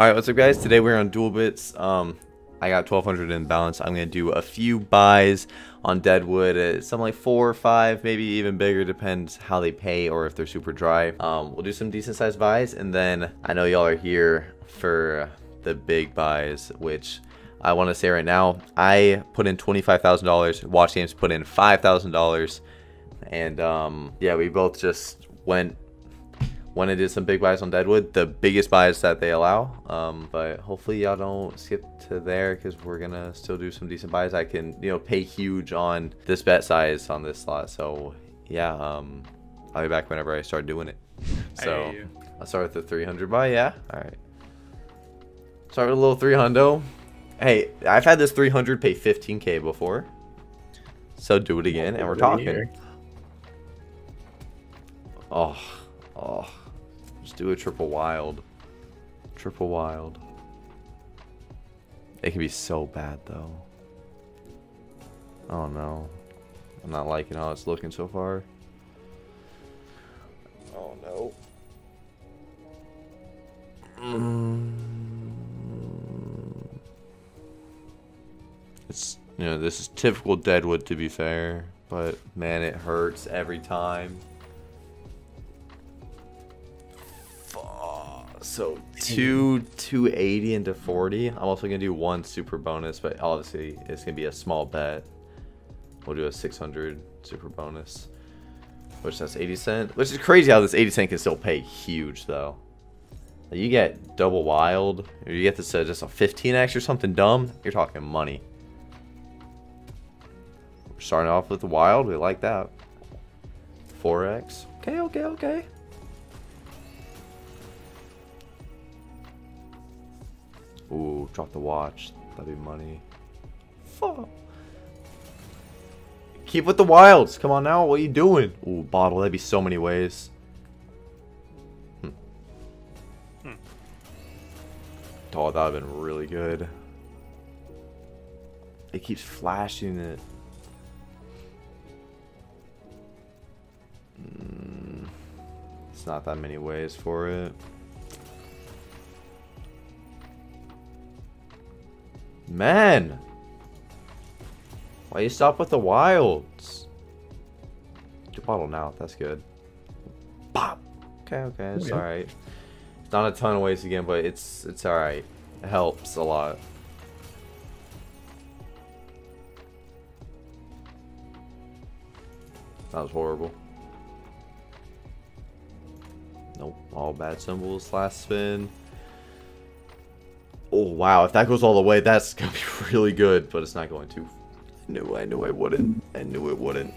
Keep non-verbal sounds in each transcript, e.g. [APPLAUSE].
Alright, what's up guys? Today we're on Duelbits. Um, I got 1200 in balance. I'm going to do a few buys on Deadwood. It's something like four or five, maybe even bigger, depends how they pay or if they're super dry. Um, we'll do some decent sized buys and then I know y'all are here for the big buys, which I want to say right now, I put in $25,000. Watch Games put in $5,000. And um, yeah, we both just went when it is some big buys on Deadwood, the biggest buys that they allow. Um, but hopefully y'all don't skip to there because we're gonna still do some decent buys. I can you know pay huge on this bet size on this slot. So yeah, um, I'll be back whenever I start doing it. So I'll start with the 300 buy. Yeah, all right. Start with a little 300. Hey, I've had this 300 pay 15k before. So do it again, and we're talking. Oh, oh. Just do a triple wild. Triple wild. It can be so bad though. Oh no. I'm not liking how it's looking so far. Oh no. Mm. It's, you know, this is typical Deadwood to be fair, but man, it hurts every time. So two 280 into 40. I'm also gonna do one super bonus, but obviously it's gonna be a small bet. We'll do a 600 super bonus, which that's 80 cent. Which is crazy how this 80 cent can still pay huge though. You get double wild, or you get this uh, just a 15x or something dumb. You're talking money. We're starting off with the wild. We like that. 4x. Okay, okay, okay. Ooh, drop the watch. That'd be money. Fuck. Keep with the wilds. Come on now. What are you doing? Ooh, bottle. That'd be so many ways. Hmm. Hmm. Oh, that would have been really good. It keeps flashing it. Mm, it's not that many ways for it. Man! Why you stop with the wilds? Your bottle now, that's good. Pop! Okay, okay, it's yeah. alright. It's not a ton of waste again, but it's it's alright. It helps a lot. That was horrible. Nope, all bad symbols last spin. Oh, wow. If that goes all the way, that's [LAUGHS] going to be really good. But it's not going to. I knew, I knew I wouldn't. I knew it wouldn't.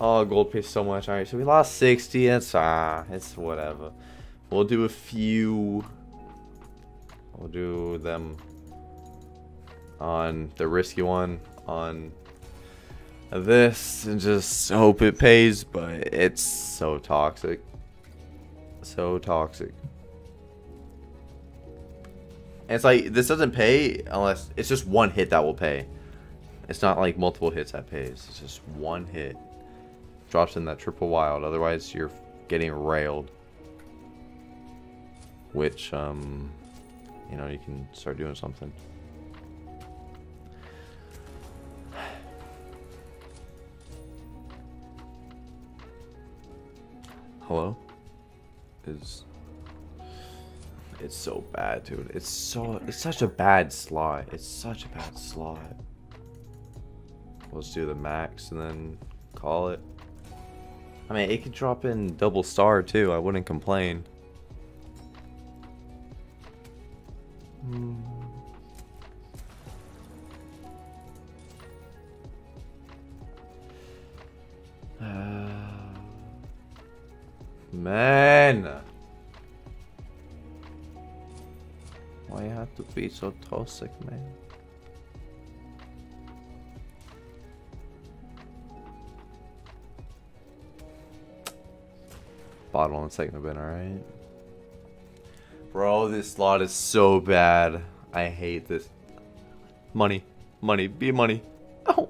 Oh, gold pays so much. Alright, so we lost 60. It's, ah, it's whatever. We'll do a few. We'll do them on the risky one on this and just hope it pays, but it's so toxic. So toxic. And it's like, this doesn't pay unless, it's just one hit that will pay. It's not like multiple hits that pays. It's just one hit. Drops in that triple wild. Otherwise, you're getting railed. Which, um, you know, you can start doing something. [SIGHS] Hello? Is it's so bad, dude. It's so it's such a bad slot. It's such a bad slot. Let's do the max and then call it. I mean, it could drop in double star too. I wouldn't complain. Hmm. Uh, man. Be so toxic, man? Bottle and second bin, alright? Bro, this slot is so bad. I hate this. Money. Money. Be money. [LAUGHS] Oh.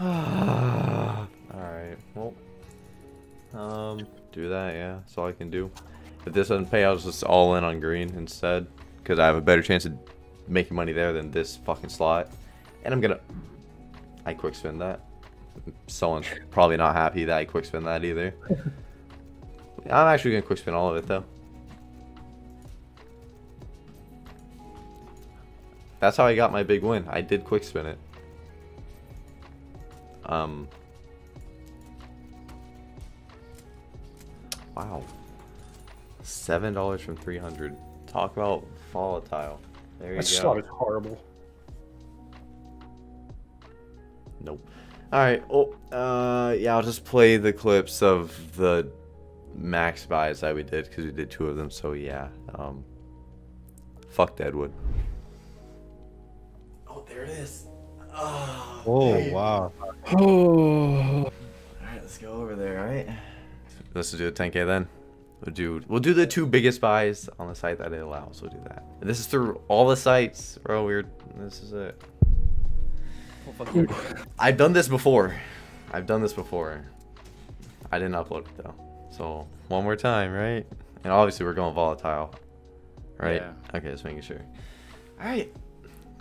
[SIGHS] oh. Alright, well. Um, do that, yeah. That's all I can do. If this doesn't pay, I'll just all in on green instead. Because I have a better chance of making money there than this fucking slot. And I'm gonna... I quick spin that. Someone's probably not happy that I quick spin that either. [LAUGHS] I'm actually gonna quick spin all of it though. That's how I got my big win. I did quick spin it. Um. Wow. Seven dollars from three hundred. Talk about volatile. There you That go. slot is horrible. Nope. All right. Oh, uh, yeah. I'll just play the clips of the max buys that we did because we did two of them. So yeah. Um. Fuck Deadwood. Oh, there it is. Oh, Oh wow. Oh. [SIGHS] All right, let's go over there. All right. Let's do the 10k then. We'll do we'll do the two biggest buys on the site that it allows. We'll do that. And this is through all the sites, bro. We're this is it. I've done this before. I've done this before. I didn't upload it though. So one more time, right? And obviously we're going volatile, right? Yeah. Okay, just making sure. All right.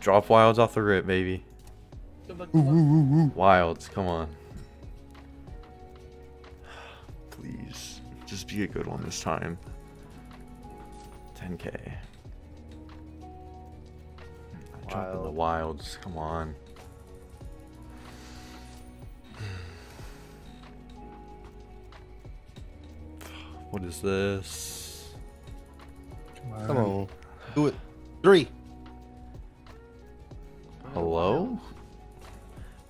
Drop wilds off the rip, baby. Wilds, come on. Just be a good one this time. 10k. Dropping the wilds, come on. [SIGHS] What is this? Come on. Do it. Three. Hello?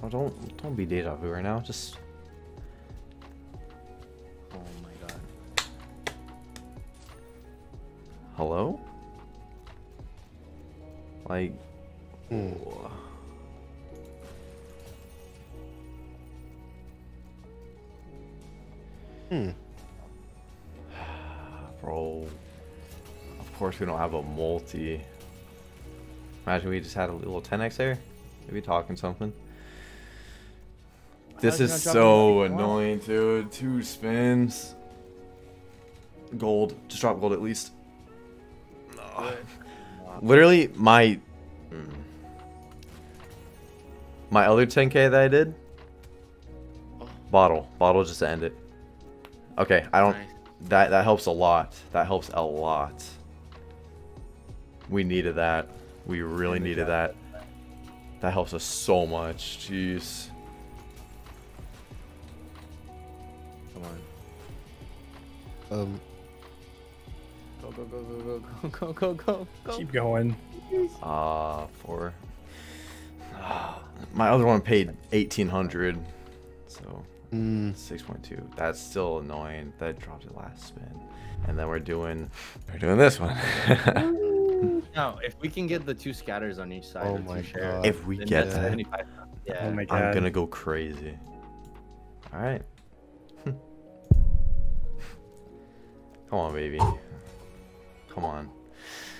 Oh, don't don't be deja vu right now. Just hello? Like Hmm. Hmm. [SIGHS] Bro. Of course we don't have a multi. Imagine we just had a little 10x there. Maybe talking something. This How's it is not dropping so annoying, dude. Two spins. Gold. Just drop gold at least. Ugh. Literally, my mm. my other 10k that I did. Bottle, bottle, just to end it. Okay, I don't. Nice. That that helps a lot. That helps a lot. We needed that. We really needed that. That helps us so much. Jeez. Come on. Um. Go go go go go [LAUGHS] go go go go. Keep going. Uh, four. My other one paid eighteen hundred, so six point two. That's still annoying. That dropped it last spin, and then we're doing we're doing this one. [LAUGHS] no, if we can get the two scatters on each side, Oh or two my shares, God. if we get that, Yeah. Oh my god. I'm gonna go crazy. All right. [LAUGHS] Come on, baby. Come on,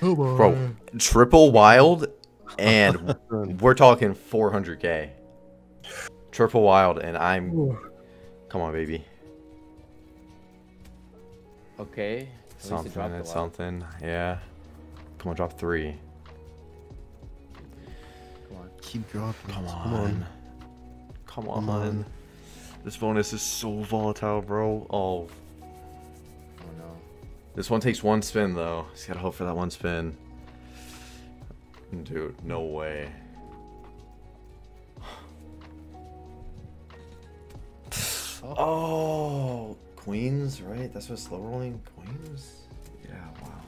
bro. Triple wild, and [LAUGHS] we're talking 400k. Triple wild, and I'm. Ooh. Come on, baby. Okay. At Something dropped and something. Yeah. Come on, drop three. Come on. Keep dropping. Come Come on. on. Come Come on. on. This bonus is so volatile, bro. Oh, no. This one takes one spin though. Just gotta hope for that one spin. Dude, no way. Oh, queens, right? That's what slow rolling queens. Yeah, wow.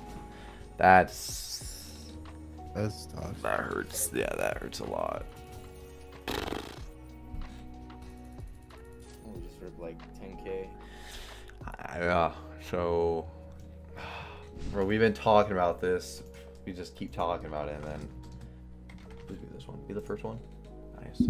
That's That's tough. that hurts. Yeah, that hurts a lot. Oh, just for like 10k. Yeah. Uh, so, bro, we've been talking about this. We just keep talking about it, and then please be this one. Be the first one. Nice.